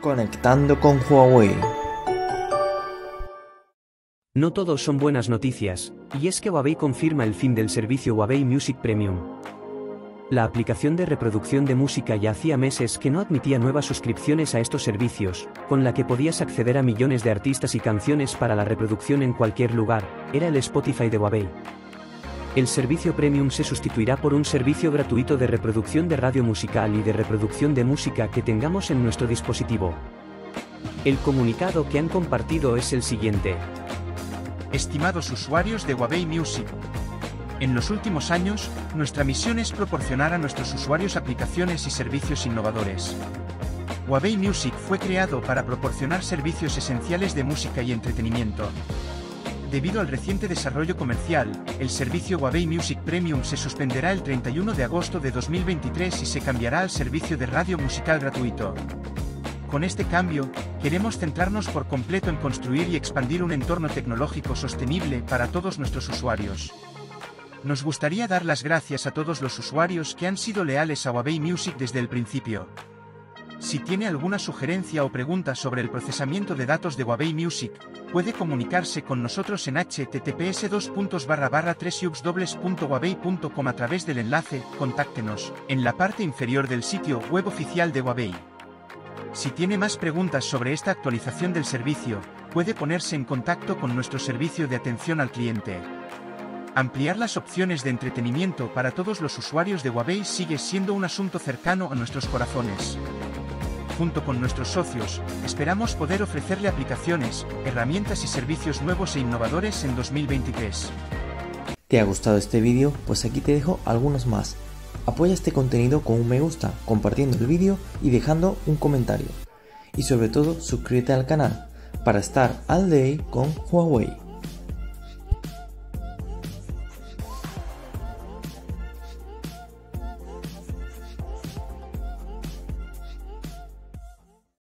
Conectando con Huawei. No todos son buenas noticias, y es que Huawei confirma el fin del servicio Huawei Music Premium. La aplicación de reproducción de música ya hacía meses que no admitía nuevas suscripciones a estos servicios, con la que podías acceder a millones de artistas y canciones para la reproducción en cualquier lugar, era el Spotify de Huawei. El servicio premium se sustituirá por un servicio gratuito de reproducción de radio musical y de reproducción de música que tengamos en nuestro dispositivo. El comunicado que han compartido es el siguiente. Estimados usuarios de Huawei Music, en los últimos años, nuestra misión es proporcionar a nuestros usuarios aplicaciones y servicios innovadores. Huawei Music fue creado para proporcionar servicios esenciales de música y entretenimiento. Debido al reciente desarrollo comercial, el servicio Huawei Music Premium se suspenderá el 31 de agosto de 2023 y se cambiará al servicio de radio musical gratuito. Con este cambio, queremos centrarnos por completo en construir y expandir un entorno tecnológico sostenible para todos nuestros usuarios. Nos gustaría dar las gracias a todos los usuarios que han sido leales a Huawei Music desde el principio. Si tiene alguna sugerencia o pregunta sobre el procesamiento de datos de Huawei Music, puede comunicarse con nosotros en https 3 a través del enlace Contáctenos, en la parte inferior del sitio web oficial de Huawei. Si tiene más preguntas sobre esta actualización del servicio, puede ponerse en contacto con nuestro servicio de atención al cliente. Ampliar las opciones de entretenimiento para todos los usuarios de Huawei sigue siendo un asunto cercano a nuestros corazones junto con nuestros socios, esperamos poder ofrecerle aplicaciones, herramientas y servicios nuevos e innovadores en 2023. ¿Te ha gustado este vídeo? Pues aquí te dejo algunos más. Apoya este contenido con un me gusta, compartiendo el vídeo y dejando un comentario. Y sobre todo suscríbete al canal para estar al day con Huawei.